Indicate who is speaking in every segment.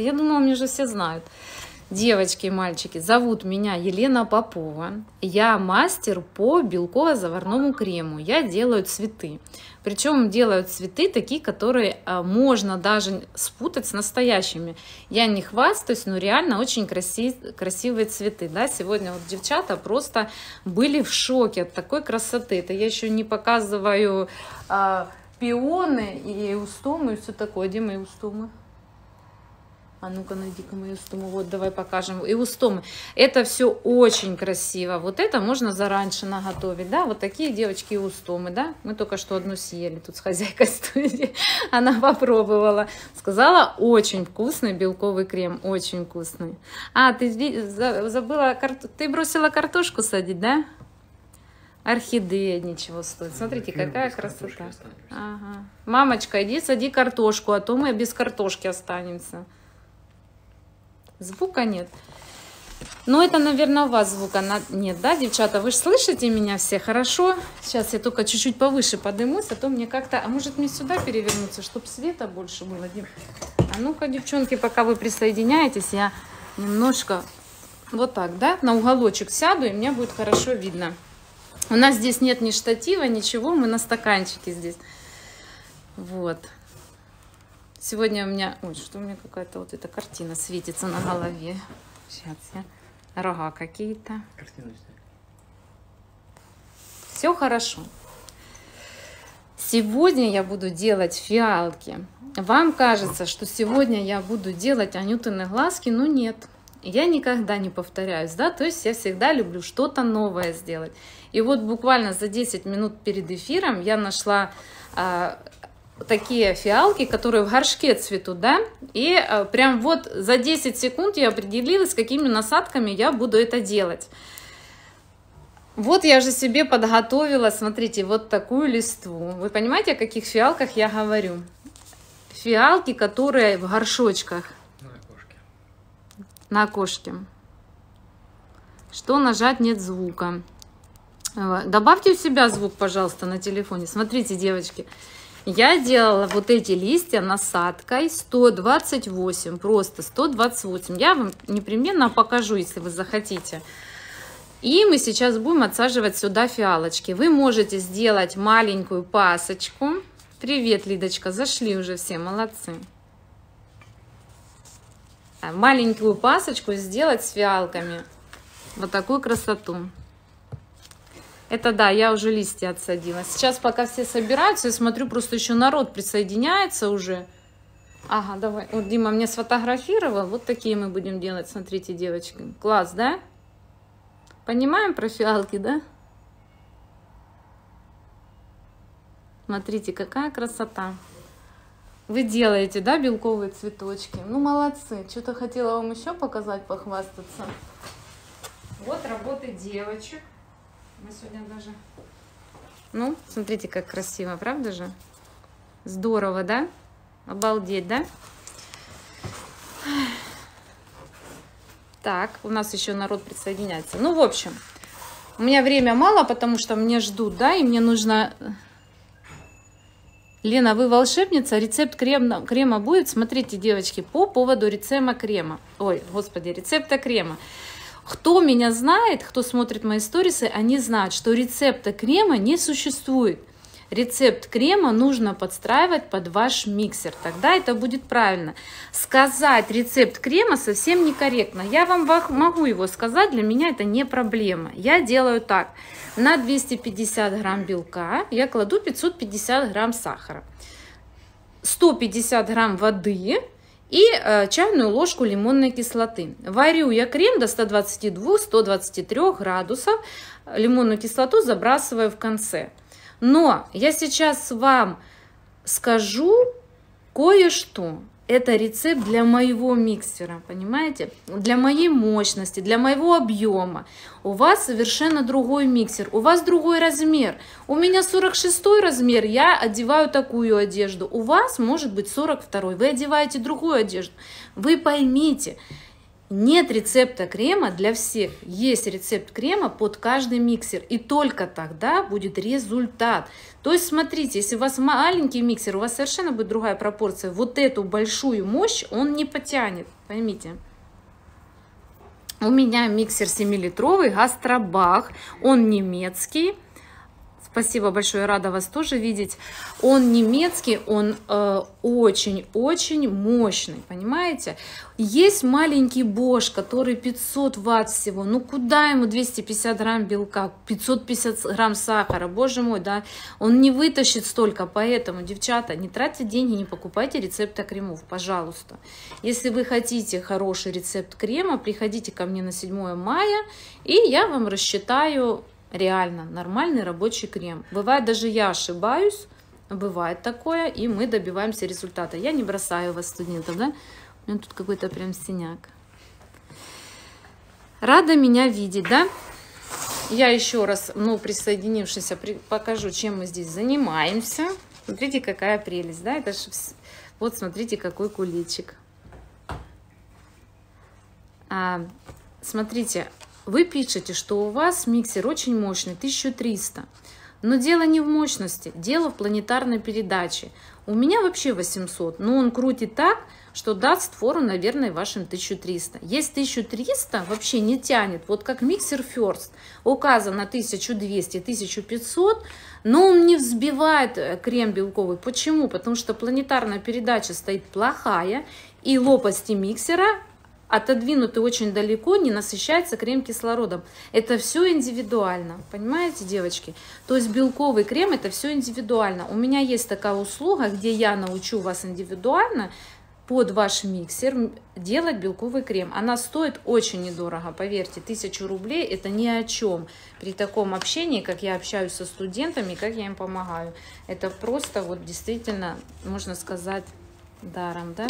Speaker 1: Да я думала, мне же все знают. Девочки и мальчики, зовут меня Елена Попова. Я мастер по белково-заварному крему. Я делаю цветы. Причем делаю цветы такие, которые а, можно даже спутать с настоящими. Я не хвастаюсь, но реально очень красив, красивые цветы. Да? Сегодня вот девчата просто были в шоке от такой красоты. Это я еще не показываю а, пионы и устомы и все такое. Где мои устомы? А ну-ка, найди-ка мою стому. Вот, давай покажем. И устомы. Это все очень красиво. Вот это можно зараньше наготовить, да? Вот такие девочки и устомы, да? Мы только что одну съели тут с хозяйкой студии. Она попробовала. Сказала, очень вкусный белковый крем. Очень вкусный. А, ты забыла, ты бросила картошку садить, да? Орхидея ничего стоит. Смотрите, какая красота. Ага. Мамочка, иди сади картошку, а то мы без картошки останемся. Звука нет. Ну, это, наверное, у вас звука нет, да, девчата? Вы же слышите меня все хорошо? Сейчас я только чуть-чуть повыше подымусь, а то мне как-то... А может мне сюда перевернуться, чтобы света больше было? А ну-ка, девчонки, пока вы присоединяетесь, я немножко вот так, да, на уголочек сяду, и мне будет хорошо видно. У нас здесь нет ни штатива, ничего, мы на стаканчике здесь. Вот. Сегодня у меня... Ой, что у меня какая-то вот эта картина светится на голове. Сейчас я... Рога какие-то. Все хорошо. Сегодня я буду делать фиалки. Вам кажется, что сегодня я буду делать анютины глазки, но нет. Я никогда не повторяюсь, да, то есть я всегда люблю что-то новое сделать. И вот буквально за 10 минут перед эфиром я нашла а, такие фиалки, которые в горшке цветут, да, и э, прям вот за 10 секунд я определилась, какими насадками я буду это делать. Вот я же себе подготовила, смотрите, вот такую листву. Вы понимаете, о каких фиалках я говорю? Фиалки, которые в горшочках. На окошке. На окошке. Что нажать нет звука. Добавьте у себя звук, пожалуйста, на телефоне. Смотрите, девочки. Я делала вот эти листья насадкой 128, просто 128. Я вам непременно покажу, если вы захотите. И мы сейчас будем отсаживать сюда фиалочки. Вы можете сделать маленькую пасочку. Привет, Лидочка, зашли уже все, молодцы. Маленькую пасочку сделать с фиалками. Вот такую красоту. Это да, я уже листья отсадила. Сейчас пока все собираются, я смотрю, просто еще народ присоединяется уже. Ага, давай. Вот Дима мне сфотографировал. Вот такие мы будем делать. Смотрите, девочки. Класс, да? Понимаем про фиалки, да? Смотрите, какая красота. Вы делаете, да, белковые цветочки? Ну, молодцы. Что-то хотела вам еще показать, похвастаться. Вот работы девочек. Мы сегодня даже... Ну, смотрите, как красиво, правда же? Здорово, да? Обалдеть, да? Так, у нас еще народ присоединяется. Ну, в общем, у меня время мало, потому что мне ждут, да, и мне нужно... Лена, вы волшебница, рецепт крема, крема будет? Смотрите, девочки, по поводу рецепта крема. Ой, господи, рецепта крема. Кто меня знает, кто смотрит мои сторисы, они знают, что рецепта крема не существует. Рецепт крема нужно подстраивать под ваш миксер, тогда это будет правильно. Сказать рецепт крема совсем некорректно. Я вам могу его сказать, для меня это не проблема. Я делаю так. На 250 грамм белка я кладу 550 грамм сахара. 150 грамм воды и э, чайную ложку лимонной кислоты. Варю я крем до 122-123 градусов. Лимонную кислоту забрасываю в конце. Но я сейчас вам скажу кое-что это рецепт для моего миксера, понимаете? Для моей мощности, для моего объема. У вас совершенно другой миксер, у вас другой размер. У меня 46 размер, я одеваю такую одежду. У вас может быть 42, вы одеваете другую одежду. Вы поймите, Нет рецепта крема для всех. Есть рецепт крема под каждый миксер. И только тогда будет результат. То есть, смотрите, если у вас маленький миксер, у вас совершенно будет другая пропорция. Вот эту большую мощь он не потянет. Поймите. У меня миксер 7-литровый Гастробах. Он немецкий. Спасибо большое, рада вас тоже видеть. Он немецкий, он очень-очень э, мощный, понимаете? Есть маленький Бош, который 500 ватт всего. Ну куда ему 250 грамм белка, 550 грамм сахара, боже мой, да? Он не вытащит столько, поэтому, девчата, не тратьте деньги, не покупайте рецепта кремов, пожалуйста. Если вы хотите хороший рецепт крема, приходите ко мне на 7 мая, и я вам рассчитаю реально нормальный рабочий крем. Бывает, даже я ошибаюсь, бывает такое, и мы добиваемся результата. Я не бросаю вас, студентов, да? У меня тут какой-то прям синяк. Рада меня видеть, да? Я еще раз, ну, присоединившись, покажу, чем мы здесь занимаемся. Смотрите, какая прелесть, да? Это ж... Вот, смотрите, какой куличик. А, смотрите, вы пишете, что у вас миксер очень мощный, 1300. Но дело не в мощности, дело в планетарной передаче. У меня вообще 800, но он крутит так, что даст фору, наверное, вашим 1300. Есть 1300, вообще не тянет, вот как миксер First, указано 1200, 1500, но он не взбивает э, крем белковый. Почему? Потому что планетарная передача стоит плохая, и лопасти миксера отодвинуты очень далеко, не насыщается крем кислородом. Это все индивидуально, понимаете, девочки? То есть белковый крем это все индивидуально. У меня есть такая услуга, где я научу вас индивидуально под ваш миксер делать белковый крем. Она стоит очень недорого, поверьте, тысячу рублей это ни о чем. При таком общении, как я общаюсь со студентами, как я им помогаю. Это просто вот действительно, можно сказать, даром, да?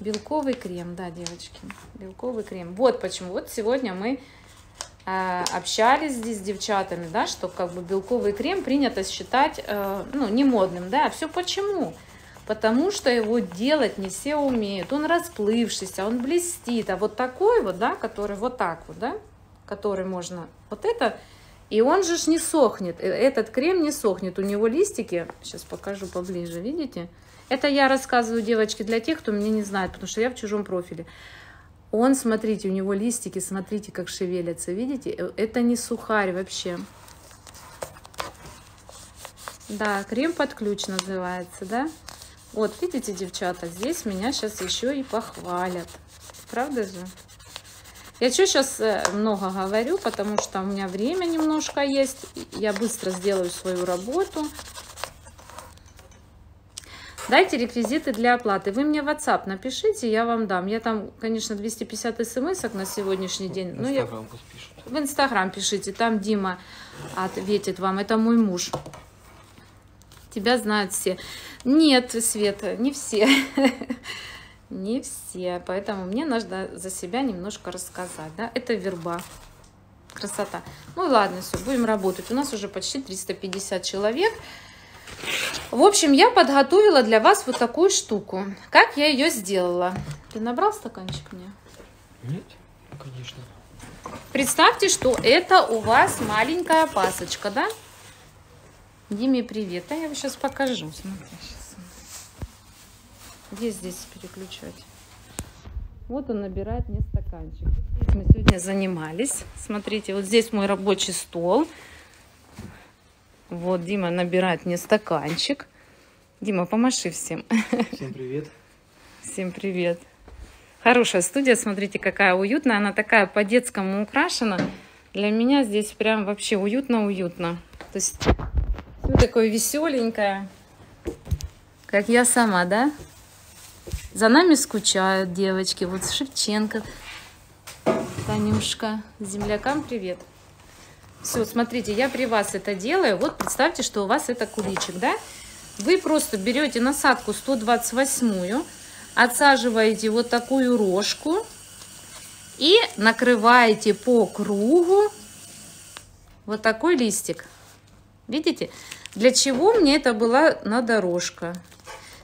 Speaker 1: Белковый крем, да, девочки, белковый крем. Вот почему. Вот сегодня мы э, общались здесь с девчатами, да, что как бы белковый крем принято считать, э, ну, не модным, да. Все почему? Потому что его делать не все умеют. Он расплывшийся, он блестит. А вот такой вот, да, который вот так вот, да, который можно, вот это, и он же ж не сохнет. Э, этот крем не сохнет. У него листики, сейчас покажу поближе, видите? Видите? Это я рассказываю, девочки, для тех, кто меня не знает, потому что я в чужом профиле. Он, смотрите, у него листики, смотрите, как шевелятся, видите? Э, это не сухарь вообще. Да, крем под ключ называется, да? Вот, видите, девчата, здесь меня сейчас еще и похвалят. Правда же? Я что сейчас э, много говорю, потому что у меня время немножко есть. Я быстро сделаю свою работу. Дайте реквизиты для оплаты. Вы мне в WhatsApp напишите, я вам дам. Я там, конечно, 250 смс на сегодняшний день. В
Speaker 2: Инстаграм ну,
Speaker 1: я... пишут. В Инстаграм пишите, там Дима ответит вам. Это мой муж. Тебя знают все. Нет, Света, не все. Не все. Поэтому мне нужно за себя немножко рассказать. Да? Это верба. Красота. Ну ладно, все, будем работать. У нас уже почти 350 человек. В общем, я подготовила для вас вот такую штуку. Как я ее сделала? Ты набрал стаканчик мне?
Speaker 2: Нет, конечно.
Speaker 1: Представьте, что это у вас маленькая пасочка, да? Диме привет. А я вам сейчас покажу. Смотри, сейчас. Где здесь переключать? Вот он набирает мне стаканчик. Здесь мы сегодня занимались. Смотрите, вот здесь мой рабочий стол. Вот Дима набирает мне стаканчик. Дима, помаши всем.
Speaker 2: Всем привет.
Speaker 1: Всем привет. Хорошая студия, смотрите, какая уютная. Она такая по-детскому украшена. Для меня здесь прям вообще уютно-уютно. То есть все такое веселенькое, как я сама, да? За нами скучают девочки. Вот Шевченко, Танюшка, землякам привет. Все, смотрите, я при вас это делаю. Вот представьте, что у вас это куличик, да? Вы просто берете насадку 128, отсаживаете вот такую рожку и накрываете по кругу вот такой листик. Видите? Для чего мне это была на дорожка?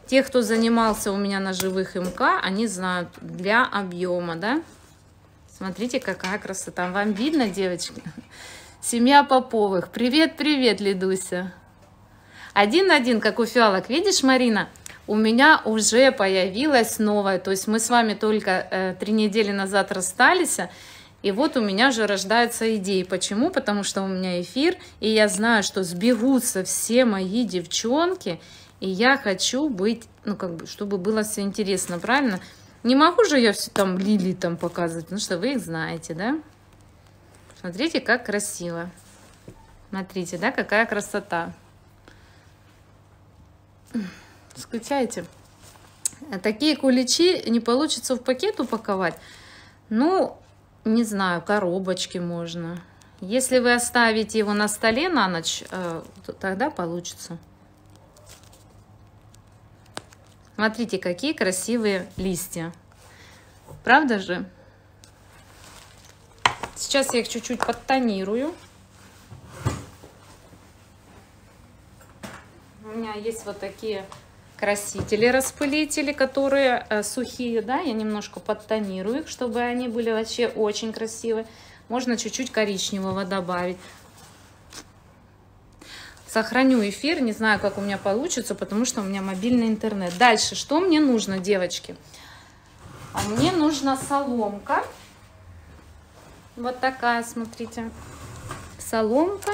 Speaker 1: Те, кто занимался у меня на живых МК, они знают, для объема, да? Смотрите, какая красота. Вам видно, девочки? Семья Поповых. Привет, привет, Лидуся. Один-один, как у фиалок. Видишь, Марина? У меня уже появилась новая. То есть мы с вами только э, три недели назад расстались. И вот у меня же рождаются идеи. Почему? Потому что у меня эфир, и я знаю, что сбегутся все мои девчонки, и я хочу быть, ну, как бы, чтобы было все интересно, правильно? Не могу же я все там Лили там показывать, потому что вы их знаете, да? Смотрите, как красиво. Смотрите, да, какая красота. Скучаете? Такие куличи не получится в пакет упаковать. Ну, не знаю, коробочки можно. Если вы оставите его на столе на ночь, э, тогда получится. Смотрите, какие красивые листья. Правда же? Сейчас я их чуть-чуть подтонирую. У меня есть вот такие красители, распылители, которые э, сухие, да, я немножко подтонирую их, чтобы они были вообще очень красивые. Можно чуть-чуть коричневого добавить. Сохраню эфир, не знаю, как у меня получится, потому что у меня мобильный интернет. Дальше, что мне нужно, девочки? А мне нужна соломка. Вот такая, смотрите. Соломка.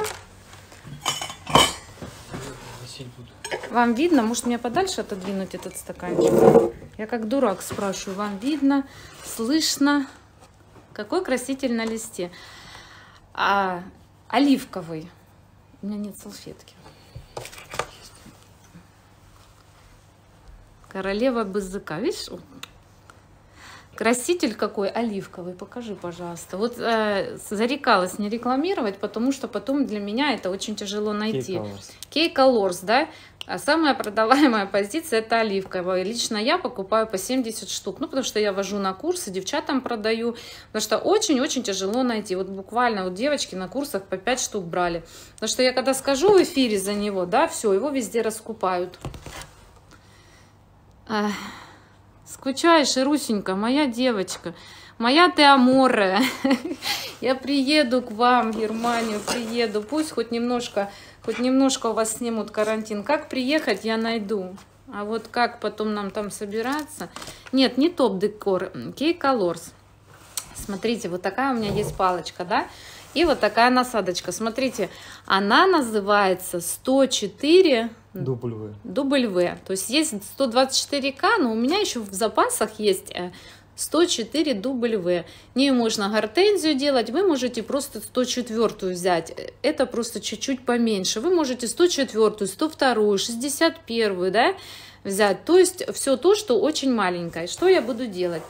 Speaker 1: Вам видно? Может, мне подальше отодвинуть этот стаканчик? Я как дурак спрашиваю. Вам видно? Слышно? Какой краситель на листе? А, оливковый. У меня нет салфетки. Королева без языка. Видишь? Краситель какой оливковый, покажи, пожалуйста. Вот э, зарекалась не рекламировать, потому что потом для меня это очень тяжело найти. Кей Colors, да? А самая продаваемая позиция это оливковая. Лично я покупаю по 70 штук. Ну, потому что я вожу на курсы, девчатам продаю. Потому что очень-очень тяжело найти. Вот буквально вот девочки на курсах по 5 штук брали. Потому что я когда скажу в эфире за него, да, все, его везде раскупают. Ах. Скучаешь, Русенька, моя девочка, моя ты аморе. Я приеду к вам в Германию, приеду. Пусть хоть немножко, хоть немножко у вас снимут карантин. Как приехать, я найду. А вот как потом нам там собираться? Нет, не топ-декор, Кей Colors. Смотрите, вот такая у меня есть палочка, да? И вот такая насадочка. Смотрите, она называется 104
Speaker 2: Дубль В.
Speaker 1: Дубль В. То есть есть 124К, но у меня еще в запасах есть 104 э, дубль В. Не можно гортензию делать, вы можете просто 104 взять. Это просто чуть-чуть поменьше. Вы можете 104, 102, 61, да, взять. То есть все то, что очень маленькое. Что я буду делать?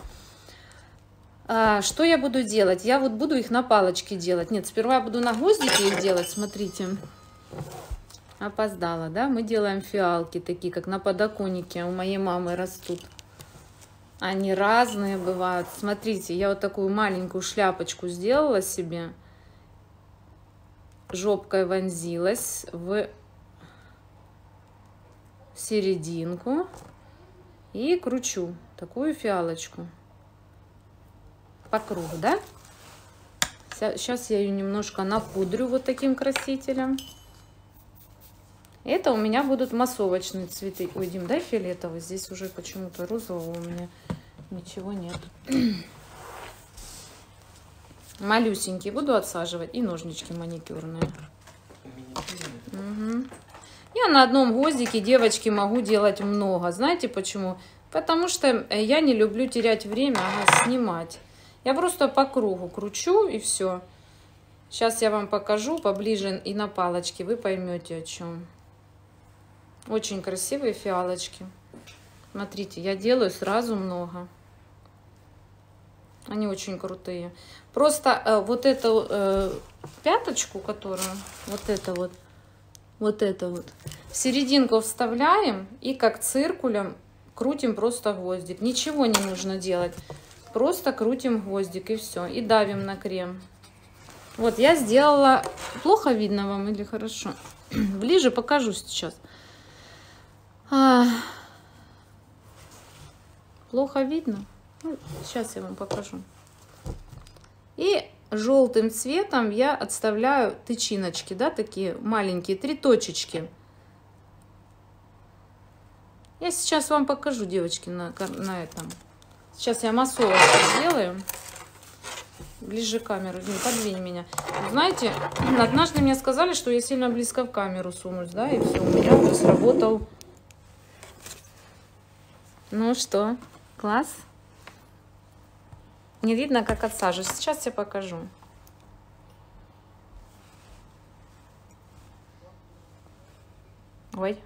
Speaker 1: А, что я буду делать? Я вот буду их на палочке делать. Нет, сперва буду на гвоздике их делать, смотрите. Опоздала, да? Мы делаем фиалки, такие, как на подоконнике у моей мамы растут. Они разные бывают. Смотрите, я вот такую маленькую шляпочку сделала себе. Жопкой вонзилась в серединку. И кручу такую фиалочку по кругу, да? Сейчас я ее немножко напудрю вот таким красителем. Это у меня будут массовочные цветы. Ой, Дим, дай фиолетовый. Здесь уже почему-то розового у меня ничего нет. Малюсенькие буду отсаживать. И ножнички маникюрные. Угу. Я на одном гвоздике, девочки, могу делать много. Знаете почему? Потому что я не люблю терять время, а снимать. Я просто по кругу кручу и все. Сейчас я вам покажу поближе и на палочке, вы поймете о чем. Очень красивые фиалочки. Смотрите, я делаю сразу много. Они очень крутые. Просто э, вот эту э, пяточку, которую, вот это вот, вот это вот, в серединку вставляем и как циркулем крутим просто гвоздик. Ничего не нужно делать. Просто крутим гвоздик и все. И давим на крем. Вот я сделала... Плохо видно вам или хорошо? Ближе покажу сейчас. А... Плохо видно? Ну, сейчас я вам покажу. И желтым цветом я отставляю тычиночки, да, такие маленькие, три точечки. Я сейчас вам покажу, девочки, на, на этом. Сейчас я массовочку сделаю. Ближе камеру, не подвинь меня. Знаете, однажды мне сказали, что я сильно близко в камеру сунусь, да, и все, у меня уже сработал. Ну что, класс? Не видно, как отсажу. Сейчас я покажу. Ой,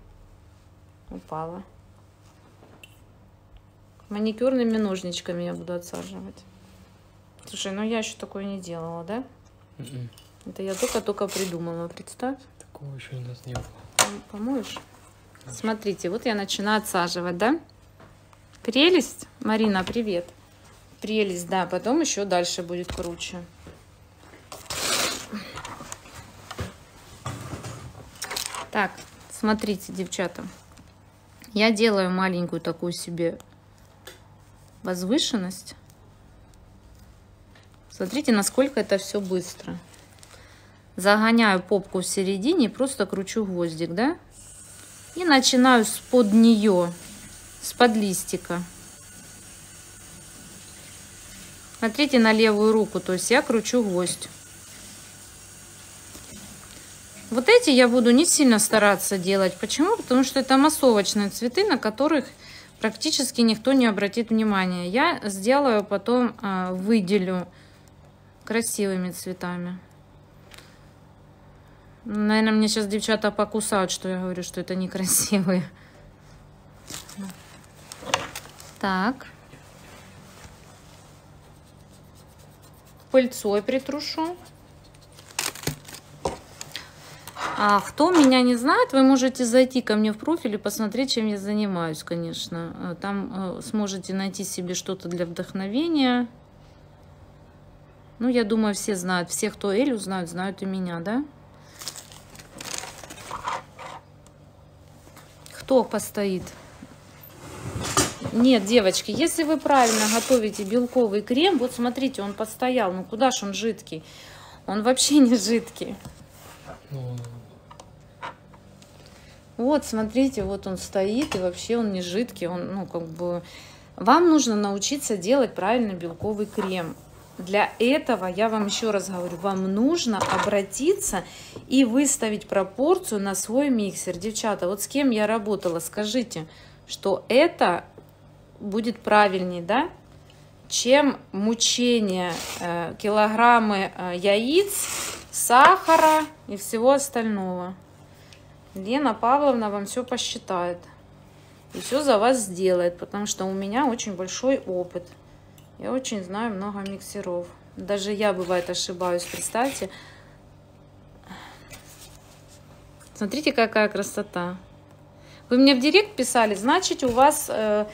Speaker 1: упала. Маникюрными ножничками я буду отсаживать. Слушай, ну я еще такое не делала, да?
Speaker 2: М-м.
Speaker 1: Это я только-только придумала, представь.
Speaker 2: Такого еще у нас не было.
Speaker 1: Пом- Помоешь? Смотрите, вот я начинаю отсаживать, да? Прелесть. Марина, привет. Прелесть, да. Потом еще дальше будет круче. Так, смотрите, девчата. Я делаю маленькую такую себе возвышенность. Смотрите, насколько это все быстро. Загоняю попку в середине, просто кручу гвоздик, да? И начинаю с под нее, с под листика. Смотрите на левую руку, то есть я кручу гвоздь. Вот эти я буду не сильно стараться делать. Почему? Потому что это массовочные цветы, на которых практически никто не обратит внимания. Я сделаю потом, а, выделю красивыми цветами. Наверное, мне сейчас девчата покусают, что я говорю, что это некрасивые. Так. Пыльцой притрушу. А кто меня не знает, вы можете зайти ко мне в профиль и посмотреть, чем я занимаюсь, конечно. Э, Там э, сможете найти себе что-то для вдохновения. Ну, я думаю, все знают. Все, кто Элю знают, знают и меня, да? Кто постоит? Нет, девочки, если вы правильно готовите белковый крем, вот смотрите, он постоял. Ну куда ж он жидкий? Он вообще не жидкий.
Speaker 2: Ну,
Speaker 1: Вот, смотрите, вот он стоит, и вообще он не жидкий, он, ну, как бы... Вам нужно научиться делать правильный белковый крем. Для этого, я вам еще раз говорю, вам нужно обратиться и выставить пропорцию на свой миксер. Девчата, вот с кем я работала, скажите, что это будет правильнее, да, чем мучение э, килограммы э, яиц, сахара и всего остального. Лена Павловна вам все посчитает. И все за вас сделает, потому что у меня очень большой опыт. Я очень знаю много миксеров. Даже я, бывает, ошибаюсь, представьте. Смотрите, какая красота. Вы мне в директ писали, значит, у вас э,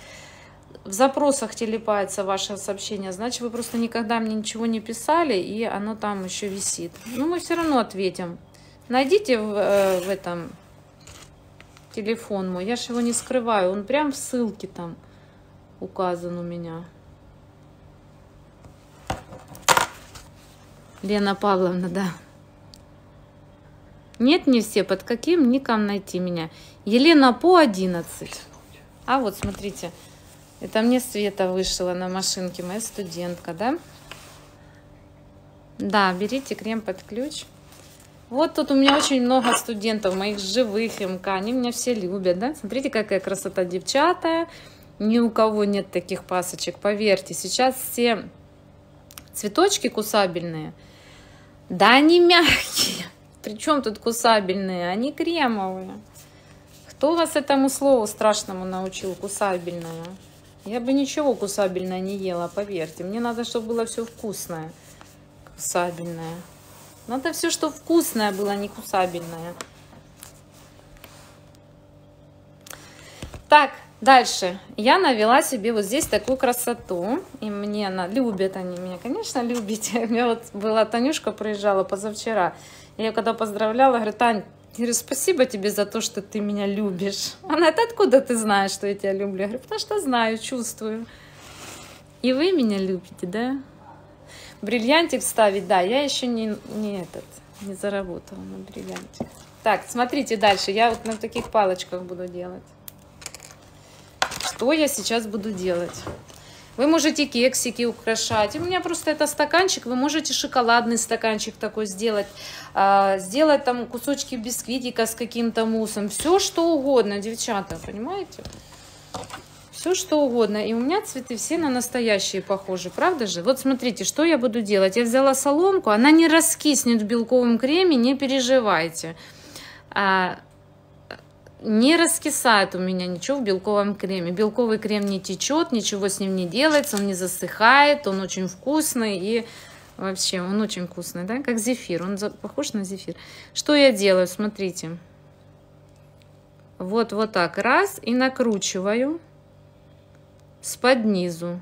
Speaker 1: в запросах телепается ваше сообщение, значит, вы просто никогда мне ничего не писали, и оно там еще висит. Ну, мы все равно ответим. Найдите в, э, в этом телефон мой, я же его не скрываю, он прям в ссылке там указан у меня. Лена Павловна, да. Нет, не все. Под каким ником найти меня? Елена по 11. А вот, смотрите. Это мне Света вышла на машинке, моя студентка, да? Да, берите крем под ключ. Вот тут у меня очень много студентов, моих живых МК. Они меня все любят, да? Смотрите, какая красота девчата. Ни у кого нет таких пасочек, поверьте. Сейчас все цветочки кусабельные. Да, они мягкие. Причем тут кусабельные? Они кремовые. Кто вас этому слову страшному научил, кусабельное? Я бы ничего кусабельное не ела, поверьте. Мне надо, чтобы было все вкусное. Кусабельное. Надо все, что вкусное было, а не кусабельное. Так, дальше. Я навела себе вот здесь такую красоту. И мне она... Любят они меня, конечно, любите. У меня вот была Танюшка, проезжала позавчера. Я ее когда поздравляла, говорю, Тань, говорю, спасибо тебе за то, что ты меня любишь. Она, это откуда ты знаешь, что я тебя люблю? Я говорю, потому что знаю, чувствую. И вы меня любите, да? Бриллиантик ставить, да, я еще не, не этот, не заработала на бриллиантик. Так, смотрите дальше, я вот на таких палочках буду делать. Что я сейчас буду делать? Вы можете кексики украшать. У меня просто это стаканчик. Вы можете шоколадный стаканчик такой сделать. А, сделать там кусочки бисквитика с каким-то муссом. Все что угодно, девчата, понимаете? Все что угодно. И у меня цветы все на настоящие похожи, правда же? Вот смотрите, что я буду делать. Я взяла соломку, она не раскиснет в белковом креме, не переживайте. А, не раскисает у меня ничего в белковом креме. Белковый крем не течет, ничего с ним не делается, он не засыхает, он очень вкусный и вообще он очень вкусный, да, как зефир, он похож на зефир. Что я делаю, смотрите. Вот, вот так, раз, и накручиваю с под низу.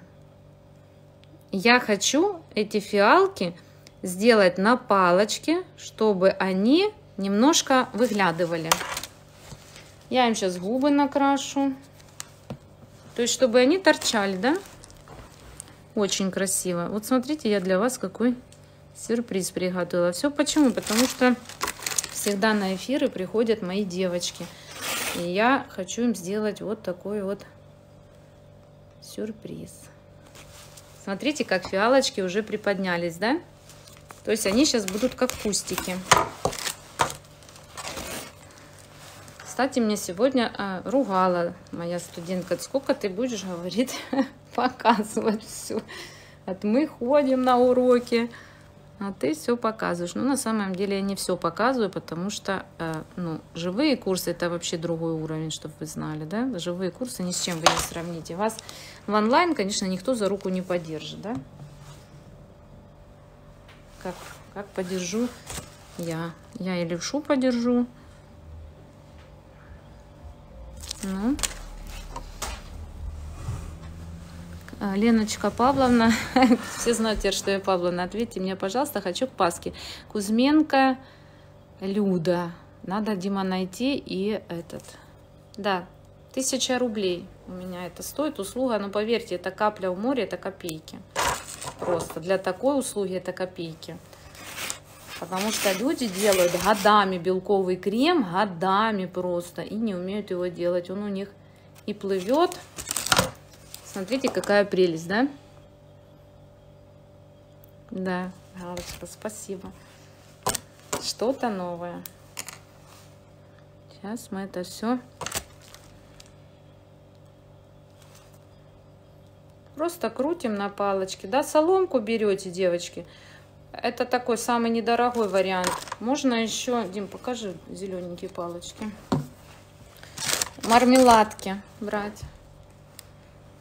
Speaker 1: Я хочу эти фиалки сделать на палочке, чтобы они немножко выглядывали. Я им сейчас губы накрашу. То есть, чтобы они торчали, да? Очень красиво. Вот смотрите, я для вас какой сюрприз приготовила. Все почему? Потому что всегда на эфиры приходят мои девочки. И я хочу им сделать вот такой вот сюрприз. Смотрите, как фиалочки уже приподнялись, да? То есть они сейчас будут как кустики. Кстати, мне сегодня а, ругала моя студентка, сколько ты будешь, говорить, показывать все. Вот мы ходим на уроки, а ты все показываешь. Ну, на самом деле я не все показываю, потому что э, ну, живые курсы это вообще другой уровень, чтобы вы знали, да? Живые курсы ни с чем вы не сравните. Вас в онлайн, конечно, никто за руку не поддержит, да? Как, как поддержу я? Я и левшу поддержу. Ну. А, Леночка Павловна, все знают теперь, что я Павловна, ответьте мне, пожалуйста, хочу к Пасхе. Кузьменко Люда. Надо, Дима, найти и этот. Да, тысяча рублей у меня это стоит услуга, но поверьте, это капля в море, это копейки. Просто для такой услуги это копейки. Потому что люди делают годами белковый крем, годами просто, и не умеют его делать. Он у них и плывет. Смотрите, какая прелесть, да? Да, Галочка, спасибо. Что-то новое. Сейчас мы это все просто крутим на палочке. Да, соломку берете, девочки. Это такой самый недорогой вариант. Можно еще, Дим, покажи зелененькие палочки. Мармеладки брать.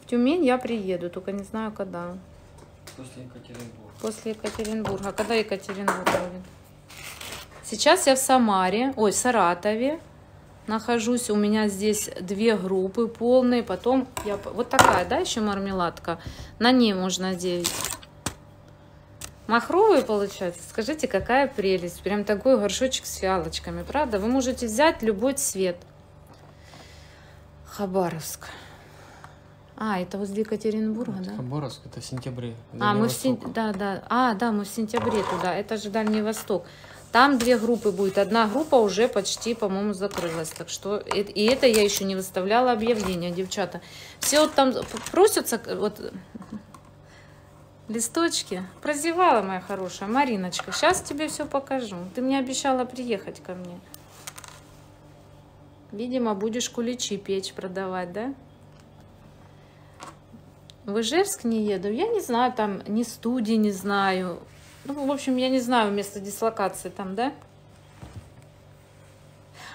Speaker 1: В Тюмень я приеду, только не знаю когда.
Speaker 2: После Екатеринбурга.
Speaker 1: После Екатеринбурга. А когда Екатеринбург будет? Сейчас я в Самаре, ой, в Саратове нахожусь. У меня здесь две группы полные. Потом я... Вот такая, да, еще мармеладка. На ней можно делать. Махровые получается. Скажите, какая прелесть. Прям такой горшочек с фиалочками, правда? Вы можете взять любой цвет. Хабаровск. А, это возле Екатеринбурга, да?
Speaker 2: Хабаровск, это в сентябре.
Speaker 1: А, мы в сен... да, да. А, да, мы в сентябре туда. Это же Дальний Восток. Там две группы будет. Одна группа уже почти, по-моему, закрылась. Так что, и это я еще не выставляла объявление, девчата. Все вот там просятся, вот листочки. Прозевала, моя хорошая Мариночка. Сейчас тебе все покажу. Ты мне обещала приехать ко мне. Видимо, будешь куличи печь продавать, да? В Ижевск не еду. Я не знаю, там ни студии не знаю. Ну, в общем, я не знаю место дислокации там, да?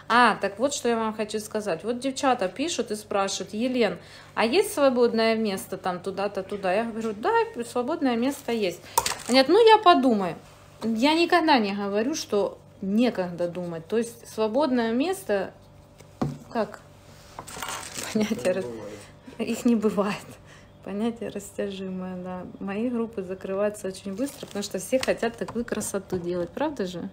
Speaker 1: А, так вот, что я вам хочу сказать. Вот девчата пишут и спрашивают, Елен, а есть свободное место там туда-то, туда? Я говорю, да, свободное место есть. Они говорят, ну я подумаю. Я никогда не говорю, что некогда думать. То есть свободное место, как понятие, их не бывает. Понятие растяжимое, да. Мои группы закрываются очень быстро, потому что все хотят такую красоту делать, правда же?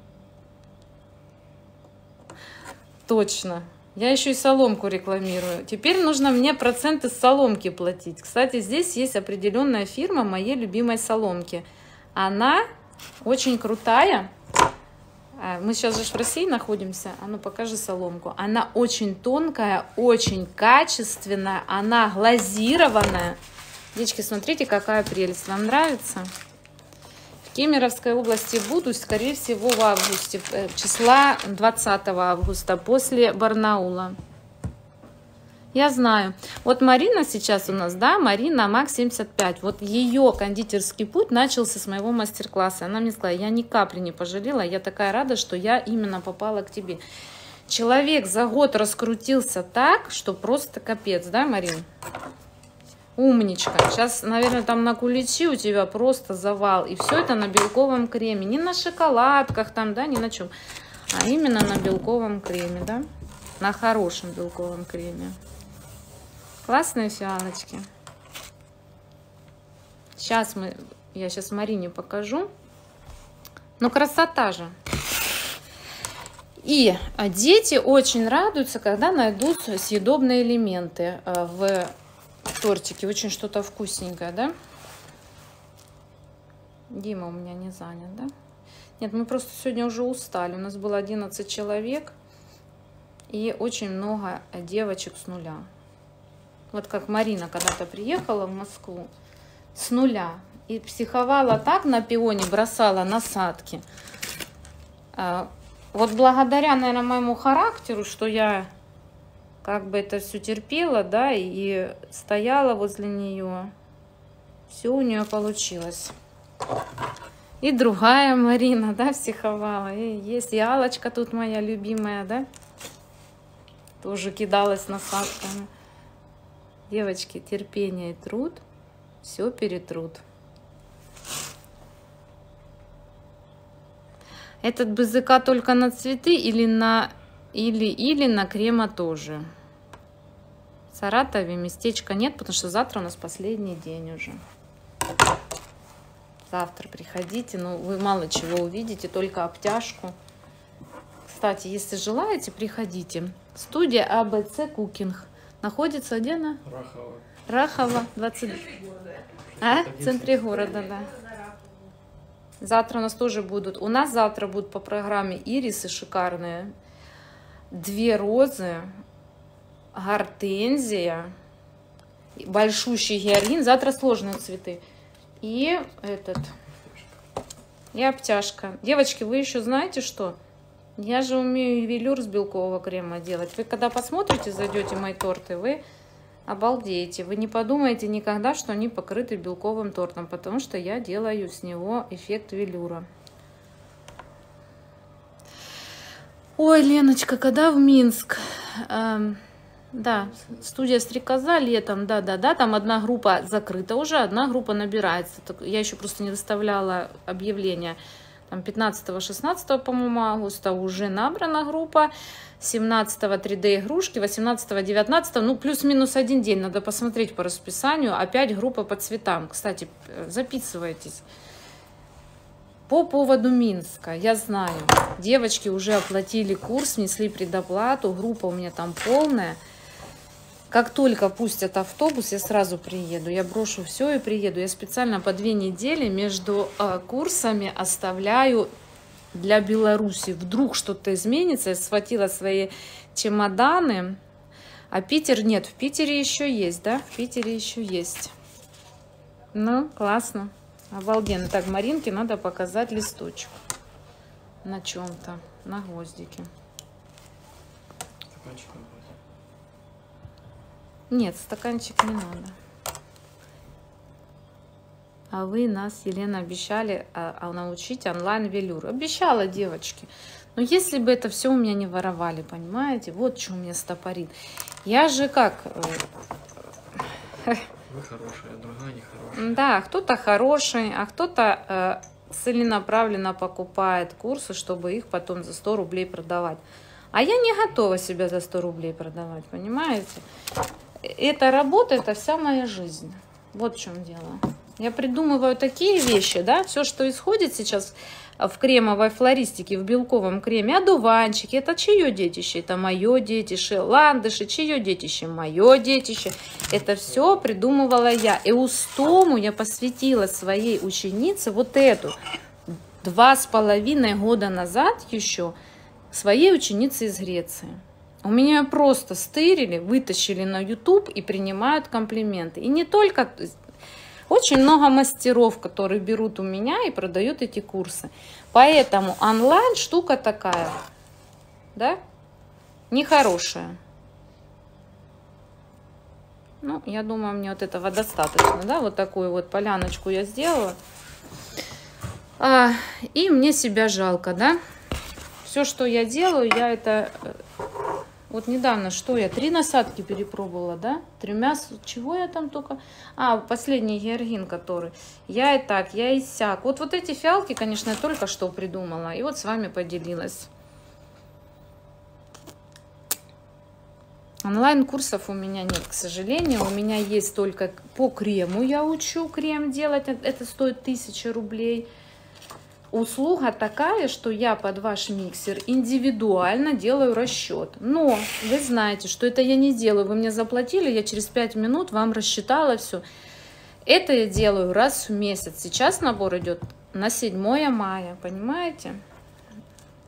Speaker 1: Точно. Я еще и соломку рекламирую. Теперь нужно мне проценты с соломки платить. Кстати, здесь есть определенная фирма моей любимой соломки. Она очень крутая. А, Мы сейчас же в России находимся. А ну покажи соломку. Она очень тонкая, очень качественная. Она глазированная. Девочки, смотрите, какая прелесть. Вам нравится? В Кемеровской области буду, скорее всего, в августе, э, числа 20 августа, после Барнаула. Я знаю. Вот Марина сейчас у нас, да, Марина Мак 75. Вот ее кондитерский путь начался с моего мастер-класса. Она мне сказала, я ни капли не пожалела, я такая рада, что я именно попала к тебе. Человек за год раскрутился так, что просто капец, да, Марин? Умничка. Сейчас, наверное, там на куличи у тебя просто завал. И все это на белковом креме. Не на шоколадках там, да, ни на чем. А именно на белковом креме, да? На хорошем белковом креме. Классные фиалочки. Сейчас мы, я сейчас Марине покажу. Ну, красота же. И а, дети очень радуются, когда найдут съедобные элементы а, в тортике. Очень что-то вкусненькое, да? Дима у меня не занят, да? Нет, мы просто сегодня уже устали. У нас было 11 человек и очень много девочек с нуля. Вот как Марина когда-то приехала в Москву с нуля и психовала так на пионе, бросала насадки. А, Вот благодаря, наверное, моему характеру, что я как бы это все терпела, да, и стояла возле нее, все у нее получилось. И другая Марина, да, психовала. И есть и Алочка тут моя любимая, да, тоже кидалась насадками. Девочки, терпение и труд все перетрут. Этот БЗК только на цветы или на или или на крема тоже. В Саратове местечка нет, потому что завтра у нас последний день уже. Завтра приходите, но вы мало чего увидите, только обтяжку. Кстати, если желаете, приходите. Студия АБЦ Кукинг. Находится где она?
Speaker 2: Рахова.
Speaker 1: Рахова, 20... А? В центре города, да. Завтра у нас тоже будут. У нас завтра будут по программе ирисы шикарные. Две розы, гортензия, большущий георгин. Завтра сложные цветы. И этот, и обтяжка. Девочки, вы еще знаете что? Я же умею ювелюр с белкового крема делать. Вы когда посмотрите, зайдете мои торты, вы обалдеете. Вы не подумаете никогда, что они покрыты белковым тортом, потому что я делаю с него эффект велюра. Ой, Леночка, когда в Минск? Эм, да, студия Стрекоза летом, да-да-да, там одна группа закрыта уже, одна группа набирается. Я еще просто не выставляла объявление. Там 15-16, по-моему, августа уже набрана группа. 17 3D игрушки, 18 19 ну плюс-минус один день, надо посмотреть по расписанию. Опять группа по цветам. Кстати, записывайтесь. По поводу Минска, я знаю, девочки уже оплатили курс, внесли предоплату, группа у меня там полная. Как только пустят автобус, я сразу приеду. Я брошу все и приеду. Я специально по две недели между э, курсами оставляю для Беларуси. Вдруг что-то изменится. Я схватила свои чемоданы. А Питер нет. В Питере еще есть, да? В Питере еще есть. Ну, классно. Обалденно. Так, Маринке надо показать листочек. На чем-то. На гвоздике.
Speaker 2: Стаканчиком.
Speaker 1: Нет, стаканчик не надо. А вы нас, Елена, обещали а, а, научить онлайн-велюр. Обещала, девочки. Но если бы это все у меня не воровали, понимаете? Вот что у меня стопорит. Я же как... э,
Speaker 2: Вы хорошая, а другая нехорошая.
Speaker 1: Да, кто-то хороший, а кто-то э, целенаправленно покупает курсы, чтобы их потом за 100 рублей продавать. А я не готова себя за 100 рублей продавать, понимаете? Эта работа, это вся моя жизнь. Вот в чем дело. Я придумываю такие вещи, да, все, что исходит сейчас в кремовой флористике, в белковом креме, одуванчики, это чье детище? Это мое детище, ландыши, чье детище? Мое детище. Это все придумывала я. И устому я посвятила своей ученице вот эту. Два с половиной года назад еще своей ученице из Греции. У меня просто стырили, вытащили на YouTube и принимают комплименты. И не только очень много мастеров, которые берут у меня и продают эти курсы. Поэтому онлайн штука такая, да, нехорошая. Ну, я думаю, мне вот этого достаточно, да, вот такую вот поляночку я сделала. А, и мне себя жалко, да. Все, что я делаю, я это э, вот недавно, что я, три насадки перепробовала, да? Тремя, чего я там только... А, последний георгин, который. Я и так, я и сяк. Вот, вот эти фиалки, конечно, я только что придумала. И вот с вами поделилась. Онлайн-курсов у меня нет, к сожалению. У меня есть только по крему я учу крем делать. Это стоит 1000 рублей услуга такая, что я под ваш миксер индивидуально делаю расчет. Но вы знаете, что это я не делаю. Вы мне заплатили, я через 5 минут вам рассчитала все. Это я делаю раз в месяц. Сейчас набор идет на 7 мая, понимаете?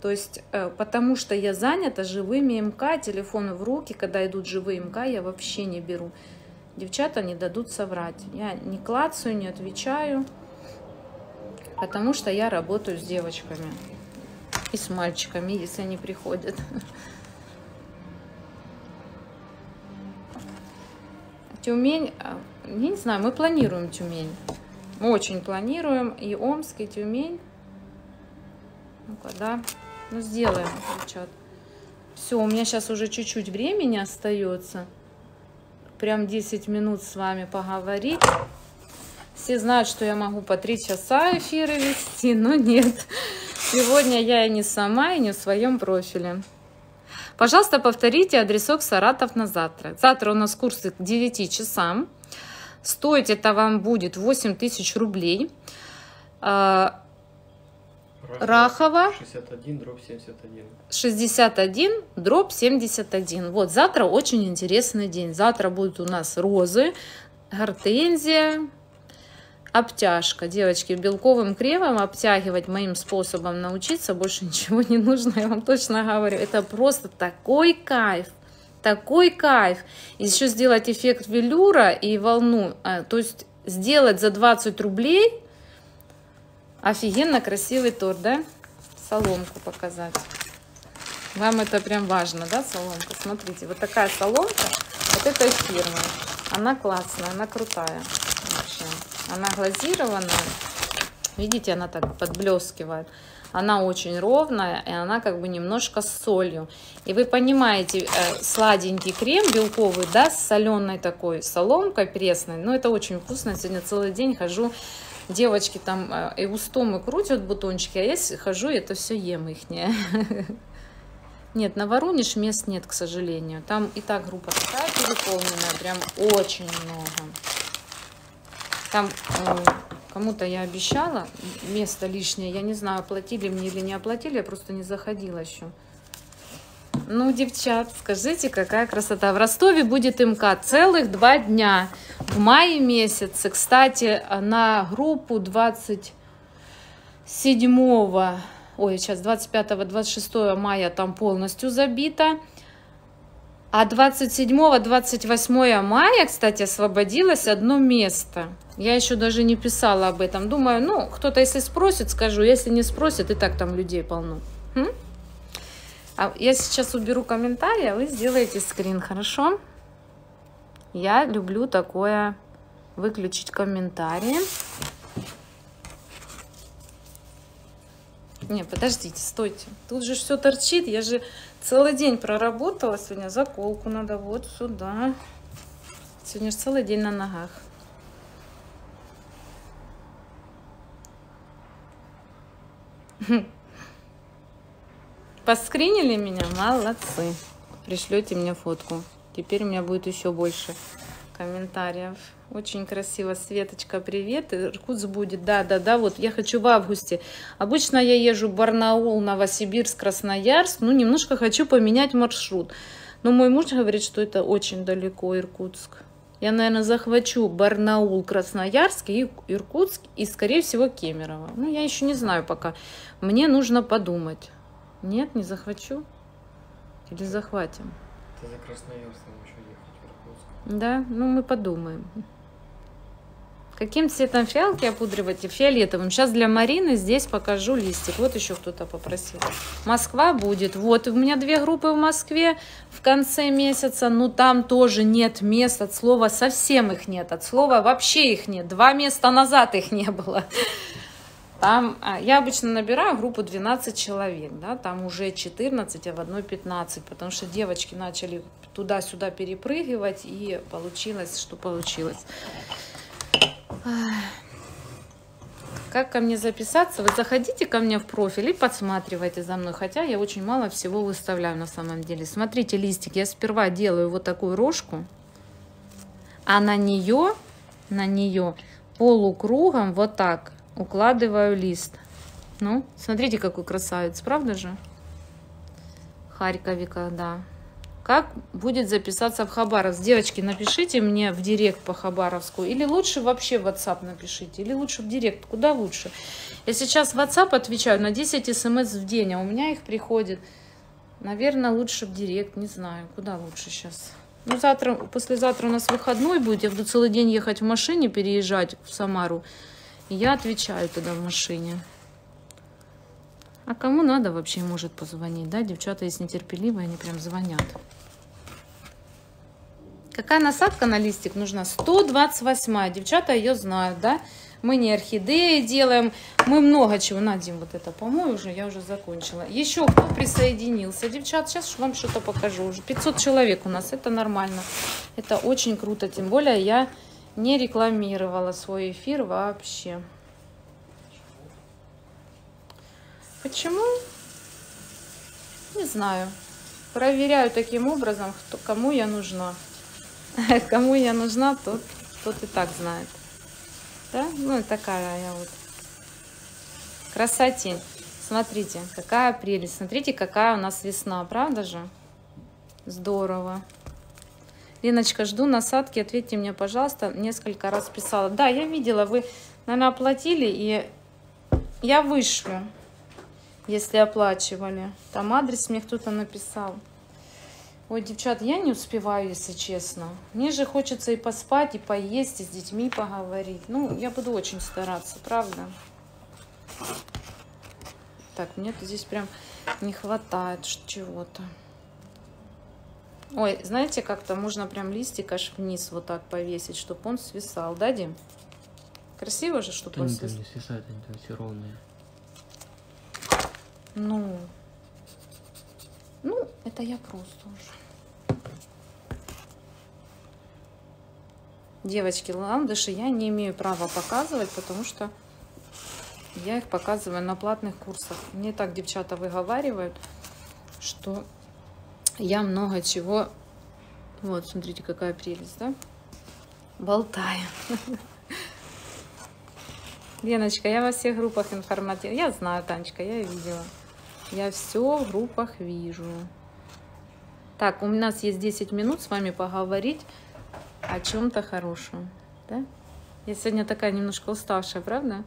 Speaker 1: То есть, э, потому что я занята живыми МК, телефоны в руки, когда идут живые МК, я вообще не беру. Девчата не дадут соврать. Я не клацаю, не отвечаю. Потому что я работаю с девочками и с мальчиками, если они приходят. Тюмень, а, я не знаю, мы планируем Тюмень. Мы очень планируем и Омск, и Тюмень. Ну-ка, да. Ну, сделаем. Все, у меня сейчас уже чуть-чуть времени остается. Прям 10 минут с вами поговорить. Все знают, что я могу по три часа эфиры вести, но нет. Сегодня я и не сама, и не в своем профиле. Пожалуйста, повторите адресок Саратов на завтра. Завтра у нас курсы к 9 часам. Стоить это вам будет 8 тысяч рублей. А, Рахова.
Speaker 2: 61 дробь 71.
Speaker 1: 61 дробь 71. Вот, завтра очень интересный день. Завтра будут у нас розы, гортензия, обтяжка. Девочки, белковым кремом обтягивать моим способом научиться больше ничего не нужно, я вам точно говорю. Это просто такой кайф. Такой кайф. Еще сделать эффект велюра и волну. А, то есть сделать за 20 рублей офигенно красивый торт, да? Соломку показать. Вам это прям важно, да, соломка? Смотрите, вот такая соломка вот этой фирмы. Она классная, она крутая. Она глазированная. Видите, она так подблескивает. Она очень ровная, и она как бы немножко с солью. И вы понимаете, э, сладенький крем белковый, да, с соленой такой соломкой пресной. Ну, это очень вкусно. Сегодня целый день хожу, девочки там э, и устом крутят бутончики, а я хожу и это все ем их. Нет, на Воронеж мест нет, к сожалению. Там и так группа такая переполненная, прям очень много. Там э, кому-то я обещала место лишнее. Я не знаю, оплатили мне или не оплатили. Я просто не заходила еще. Ну, девчат, скажите, какая красота. В Ростове будет МК целых два дня. В мае месяце, кстати, на группу 27 ой, сейчас 25-26 мая там полностью забито. А 27-28 мая, кстати, освободилось одно место. Я еще даже не писала об этом. Думаю, ну, кто-то если спросит, скажу. Если не спросит, и так там людей полно. Хм? А я сейчас уберу комментарии, а вы сделаете скрин, хорошо? Я люблю такое выключить комментарии. Не, подождите, стойте. Тут же все торчит. Я же целый день проработала сегодня. Заколку надо вот сюда. Сегодня же целый день на ногах. Поскринили меня? Молодцы. Пришлете мне фотку. Теперь у меня будет еще больше комментариев. Очень красиво. Светочка, привет. Иркутск будет. Да, да, да. Вот я хочу в августе. Обычно я езжу Барнаул, Новосибирск, Красноярск. Ну, немножко хочу поменять маршрут. Но мой муж говорит, что это очень далеко, Иркутск. Я, наверное, захвачу Барнаул, Красноярск, и Иркутск и, скорее всего, Кемерово. Ну, я еще не знаю пока. Мне нужно подумать. Нет, не захвачу. Или захватим.
Speaker 2: Это за Красноярском еще ехать в Иркутск.
Speaker 1: Да, ну мы подумаем. Каким цветом фиалки опудривать? Фиолетовым. Сейчас для Марины здесь покажу листик. Вот еще кто-то попросил. Москва будет. Вот, у меня две группы в Москве в конце месяца. Ну, там тоже нет мест от слова совсем их нет. От слова вообще их нет. Два места назад их не было. Там, а, я обычно набираю группу 12 человек, да, там уже 14, а в одной 15, потому что девочки начали туда-сюда перепрыгивать, и получилось, что получилось. Как ко мне записаться? Вы заходите ко мне в профиль и подсматривайте за мной. Хотя я очень мало всего выставляю на самом деле. Смотрите листик. Я сперва делаю вот такую рожку. А на нее, на нее полукругом вот так укладываю лист. Ну, смотрите, какой красавец, правда же? Харьковика, да как будет записаться в Хабаровск. Девочки, напишите мне в директ по Хабаровску. Или лучше вообще в WhatsApp напишите. Или лучше в директ. Куда лучше? Я сейчас в WhatsApp отвечаю на 10 смс в день, а у меня их приходит. Наверное, лучше в директ. Не знаю, куда лучше сейчас. Ну, завтра, послезавтра у нас выходной будет. Я буду целый день ехать в машине, переезжать в Самару. И я отвечаю тогда в машине. А кому надо вообще может позвонить, да? Девчата есть нетерпеливые, они прям звонят. Какая насадка на листик нужна? 128. Девчата ее знают, да? Мы не орхидеи делаем, мы много чего. Надим вот это помой уже, я уже закончила. Еще кто присоединился? Девчат, сейчас вам что-то покажу. Уже 500 человек у нас, это нормально. Это очень круто, тем более я не рекламировала свой эфир вообще. Почему? Не знаю. Проверяю таким образом, кто, кому я нужна. Кому я нужна, тот, тот и так знает. Да? Ну, такая я вот. Красотень. Смотрите, какая прелесть. Смотрите, какая у нас весна, правда же? Здорово. Леночка, жду насадки. Ответьте мне, пожалуйста. Несколько раз писала. Да, я видела, вы, наверное, оплатили, и я вышлю, если оплачивали. Там адрес мне кто-то написал. Ой, девчат, я не успеваю, если честно. Мне же хочется и поспать, и поесть, и с детьми поговорить. Ну, я буду очень стараться, правда? Так, мне здесь прям не хватает чего-то. Ой, знаете, как-то можно прям листик аж вниз вот так повесить, чтобы он свисал, да, Дим? Красиво же, чтобы он
Speaker 2: свисал. не свисает, они там все ровные.
Speaker 1: Ну, ну, это я просто уже. Девочки, ландыши я не имею права показывать, потому что я их показываю на платных курсах. Мне так девчата выговаривают, что я много чего... Вот, смотрите, какая прелесть, да? Болтаю. Леночка, я во всех группах информативных. Я знаю, Танечка, я видела. Я все в группах вижу. Так, у нас есть 10 минут с вами поговорить о чем-то хорошем. Да? Я сегодня такая немножко уставшая, правда?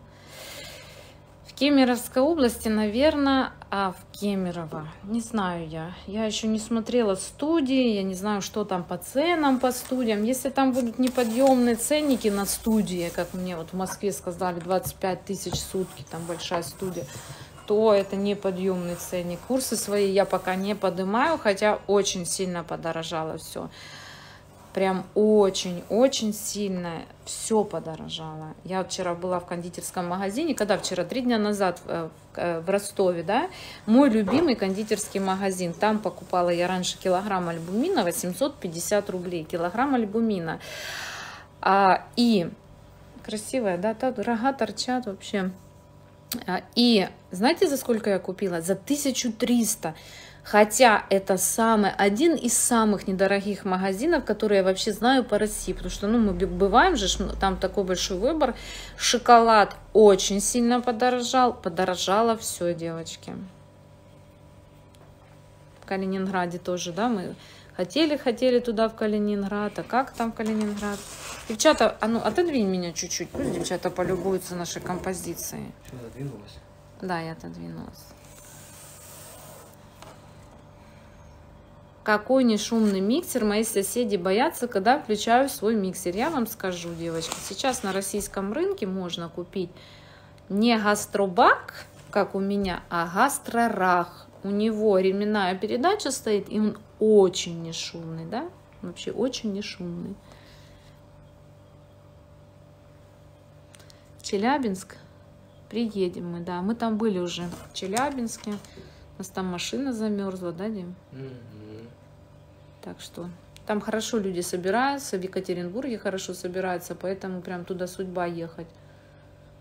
Speaker 1: В Кемеровской области, наверное, а в Кемерово, не знаю я. Я еще не смотрела студии, я не знаю, что там по ценам по студиям. Если там будут неподъемные ценники на студии, как мне вот в Москве сказали, 25 тысяч сутки, там большая студия, то это неподъемный ценник. Курсы свои я пока не поднимаю, хотя очень сильно подорожало все прям очень-очень сильно все подорожало. Я вчера была в кондитерском магазине, когда вчера, три дня назад в, э, в Ростове, да, мой любимый кондитерский магазин. Там покупала я раньше килограмм альбумина, 850 рублей, килограмм альбумина. А, и красивая, да, та, рога торчат вообще. А, и знаете, за сколько я купила? За 1300 Хотя это самый, один из самых недорогих магазинов, которые я вообще знаю по России. Потому что ну, мы бываем же, там такой большой выбор. Шоколад очень сильно подорожал. Подорожало все, девочки. В Калининграде тоже, да, мы хотели, хотели туда в Калининград. А как там Калининград? Девчата, а ну отодвинь меня чуть-чуть. Пусть девчата полюбуются нашей композицией.
Speaker 2: Что, отодвинулась?
Speaker 1: Да, я отодвинулась. Какой не шумный миксер мои соседи боятся, когда включаю свой миксер. Я вам скажу, девочки, сейчас на российском рынке можно купить не гастробак, как у меня, а гастрорах. У него ременная передача стоит, и он очень не шумный, да? Вообще очень не шумный. Челябинск. Приедем мы, да. Мы там были уже в Челябинске. У нас там машина замерзла, да, Дим?
Speaker 2: Мгм.
Speaker 1: Так что там хорошо люди собираются, в Екатеринбурге хорошо собираются, поэтому прям туда судьба ехать.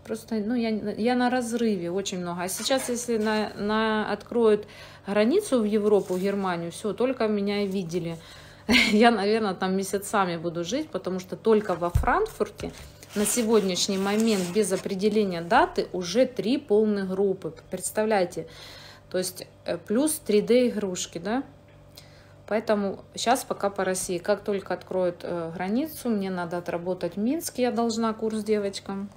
Speaker 1: Просто, ну, я, я на разрыве очень много. А сейчас, если на, на, откроют границу в Европу, в Германию, все, только меня и видели. Я, наверное, там месяцами буду жить, потому что только во Франкфурте на сегодняшний момент без определения даты уже три полных группы. Представляете? То есть э, плюс 3D игрушки, да? Поэтому сейчас пока по России. Как только откроют э, границу, мне надо отработать в Минске, я должна курс девочкам.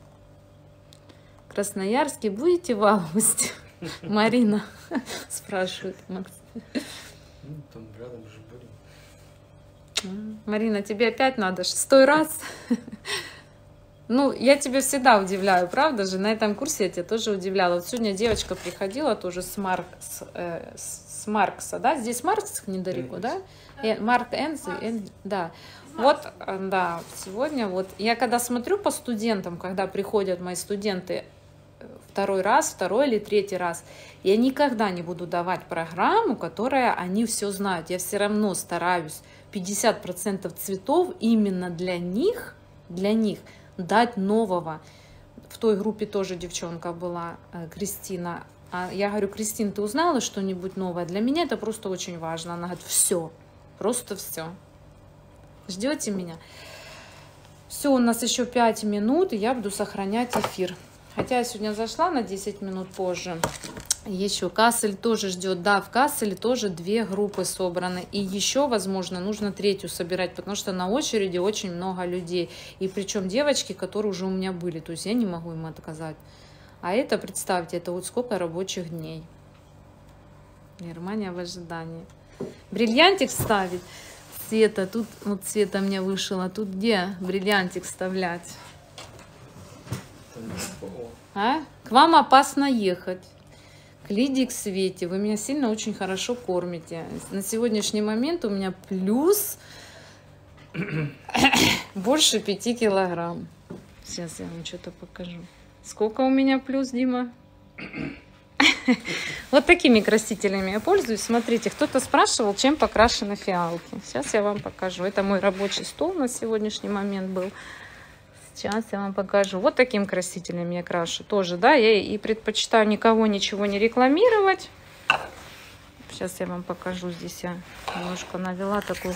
Speaker 1: Красноярске будете в августе? Марина спрашивает. Макс.
Speaker 2: Ну, там рядом же будем.
Speaker 1: Марина, тебе опять надо шестой раз? Ну, я тебя всегда удивляю, правда же? На этом курсе я тебя тоже удивляла. Вот сегодня девочка приходила тоже с, Марк, с, э, с Маркса, да? Здесь Маркс недалеко, да? Э, Марк Энзи, Эн- да. Вот, э, да, сегодня вот. Я когда смотрю по студентам, когда приходят мои студенты э, второй раз, второй или третий раз, я никогда не буду давать программу, которая они все знают. Я все равно стараюсь 50% цветов именно для них, для них дать нового. В той группе тоже девчонка была, Кристина. А я говорю, Кристин, ты узнала что-нибудь новое? Для меня это просто очень важно. Она говорит, все, просто все. Ждете меня? Все, у нас еще 5 минут, и я буду сохранять эфир. Хотя я сегодня зашла на 10 минут позже. Еще Кассель тоже ждет. Да, в Касселе тоже две группы собраны. И еще, возможно, нужно третью собирать, потому что на очереди очень много людей. И причем девочки, которые уже у меня были. То есть я не могу им отказать. А это, представьте, это вот сколько рабочих дней. Германия в ожидании. Бриллиантик ставить. Света, тут вот Света мне вышла. Тут где бриллиантик вставлять? А? К вам опасно ехать. К Лидии, к Свете. Вы меня сильно очень хорошо кормите. На сегодняшний момент у меня плюс больше 5 килограмм. Сейчас я вам что-то покажу. Сколько у меня плюс, Дима? Вот такими красителями я пользуюсь. Смотрите, кто-то спрашивал, чем покрашены фиалки. Сейчас я вам покажу. Это мой рабочий стол на сегодняшний момент был. Сейчас я вам покажу. Вот таким красителем я крашу. Тоже, да, я и предпочитаю никого ничего не рекламировать. Сейчас я вам покажу. Здесь я немножко навела такую.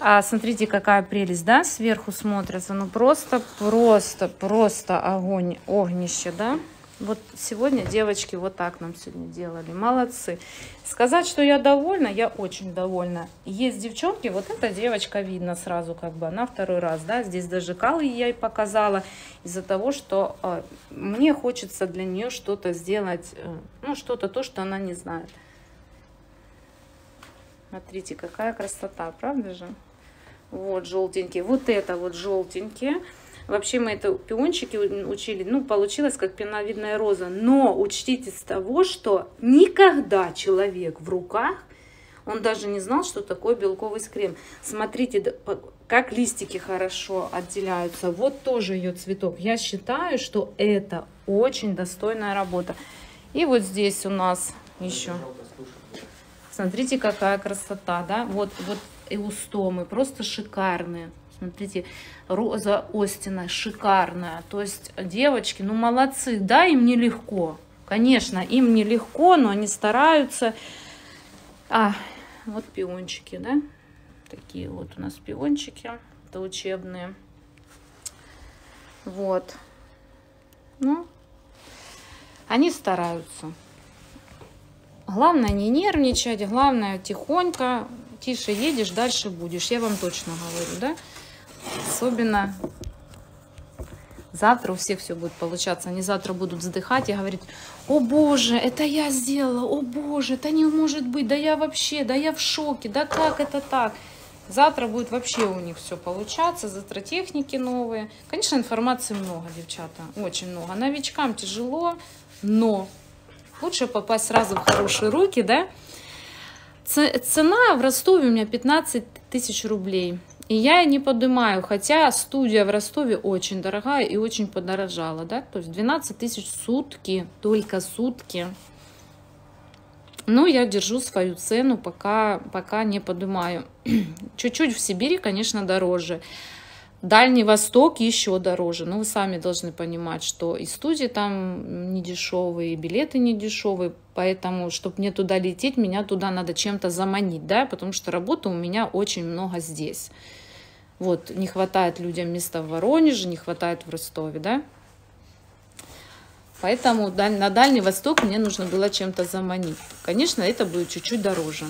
Speaker 1: А смотрите, какая прелесть, да, сверху смотрится. Ну просто, просто, просто огонь, огнище, да. Вот сегодня девочки вот так нам сегодня делали. Молодцы. Сказать, что я довольна, я очень довольна. Есть девчонки, вот эта девочка видно сразу, как бы она второй раз, да, здесь даже калы я ей показала из-за того, что э, мне хочется для нее что-то сделать, э, ну, что-то то, что она не знает. Смотрите, какая красота, правда же? Вот желтенькие, вот это вот желтенькие. Вообще мы это пиончики учили, ну, получилось как пеновидная роза. Но учтите с того, что никогда человек в руках, он даже не знал, что такое белковый скрем. Смотрите, как листики хорошо отделяются. Вот тоже ее цветок. Я считаю, что это очень достойная работа. И вот здесь у нас еще. Смотрите, какая красота, да? Вот, вот эустомы, просто шикарные. Смотрите, роза Остина шикарная. То есть девочки, ну молодцы, да, им нелегко. Конечно, им нелегко, но они стараются. А, вот пиончики, да? Такие вот у нас пиончики. Это учебные. Вот. Ну, они стараются. Главное не нервничать, главное тихонько, тише едешь, дальше будешь. Я вам точно говорю, да? Особенно завтра у всех все будет получаться. Они завтра будут вздыхать и говорить, о боже, это я сделала, о боже, это не может быть, да я вообще, да я в шоке, да как это так? Завтра будет вообще у них все получаться, завтра техники новые. Конечно, информации много, девчата, очень много. Новичкам тяжело, но лучше попасть сразу в хорошие руки, да? Цена в Ростове у меня 15 тысяч рублей. И я не поднимаю, хотя студия в Ростове очень дорогая и очень подорожала, да, то есть 12 тысяч сутки, только сутки. Но я держу свою цену, пока, пока не поднимаю. Чуть-чуть в Сибири, конечно, дороже. Дальний Восток еще дороже. Но вы сами должны понимать, что и студии там не дешевые, и билеты не дешевые. Поэтому, чтобы мне туда лететь, меня туда надо чем-то заманить, да, потому что работы у меня очень много здесь. Вот, не хватает людям места в Воронеже, не хватает в Ростове, да. Поэтому на Дальний Восток мне нужно было чем-то заманить. Конечно, это будет чуть-чуть дороже.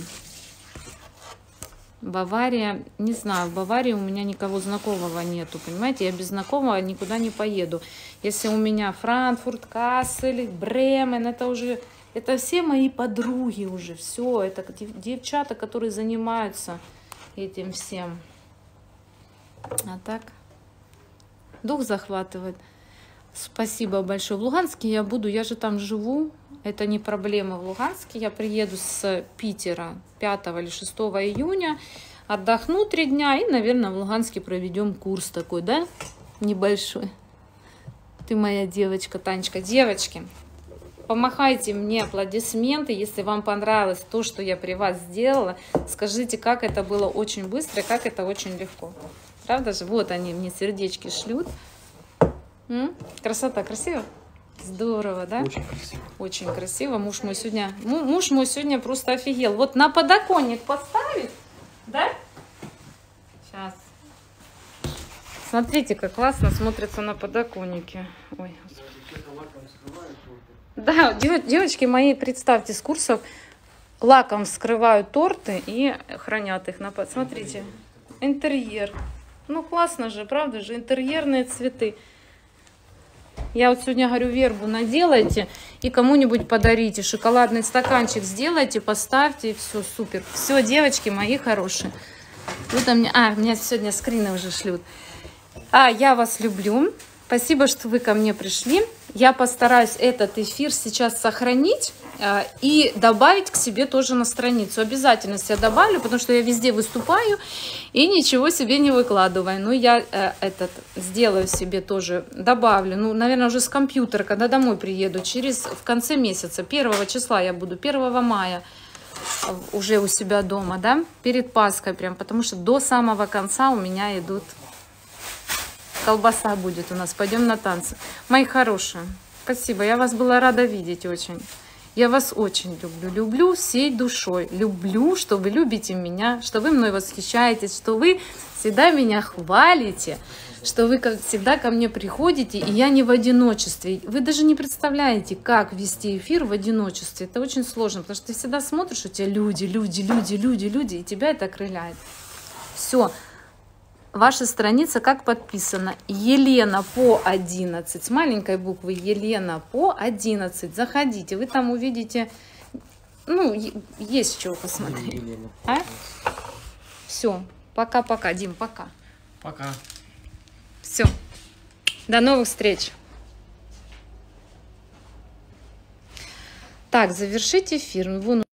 Speaker 1: Бавария, не знаю, в Баварии у меня никого знакомого нету, понимаете, я без знакомого никуда не поеду. Если у меня Франкфурт, Кассель, Бремен, это уже, это все мои подруги уже, все, это девчата, которые занимаются этим всем. А так, дух захватывает. Спасибо большое. В Луганске я буду, я же там живу, это не проблема в Луганске. Я приеду с Питера 5 или 6 июня, отдохну три дня и, наверное, в Луганске проведем курс такой, да, небольшой. Ты моя девочка, Танечка. Девочки, помахайте мне аплодисменты, если вам понравилось то, что я при вас сделала. Скажите, как это было очень быстро, как это очень легко. Правда же? Вот они мне сердечки шлют. М? Красота, красиво? Здорово, да?
Speaker 2: Очень красиво.
Speaker 1: Очень красиво. Муж мой сегодня, муж мой сегодня просто офигел. Вот на подоконник поставить, да? Сейчас. Смотрите, как классно смотрится на подоконнике. Ой, да, девочки мои, представьте, с курсов лаком скрывают торты и хранят их на... Смотрите, интерьер. Ну, классно же, правда же, интерьерные цветы. Я вот сегодня говорю, вербу наделайте и кому-нибудь подарите. Шоколадный стаканчик сделайте, поставьте, и все, супер. Все, девочки мои хорошие. Вот у меня, а, меня сегодня скрины уже шлют. А, я вас люблю. Спасибо, что вы ко мне пришли. Я постараюсь этот эфир сейчас сохранить э, и добавить к себе тоже на страницу. Обязательно себя добавлю, потому что я везде выступаю и ничего себе не выкладываю. Ну, я э, этот сделаю себе тоже, добавлю. Ну, наверное, уже с компьютера, когда домой приеду, через в конце месяца, 1 числа я буду, 1 мая уже у себя дома, да, перед Пасхой прям, потому что до самого конца у меня идут колбаса будет у нас. Пойдем на танцы. Мои хорошие, спасибо. Я вас была рада видеть очень. Я вас очень люблю. Люблю всей душой. Люблю, что вы любите меня, что вы мной восхищаетесь, что вы всегда меня хвалите, что вы, как всегда, ко мне приходите, и я не в одиночестве. Вы даже не представляете, как вести эфир в одиночестве. Это очень сложно, потому что ты всегда смотришь, у тебя люди, люди, люди, люди, люди, и тебя это окрыляет. Все, Ваша страница как подписана? Елена по 11. С маленькой буквы Елена по 11. Заходите, вы там увидите, ну, есть чего посмотреть. А? Все, пока-пока, Дим, пока.
Speaker 2: Пока.
Speaker 1: Все, до новых встреч. Так, завершить эфир.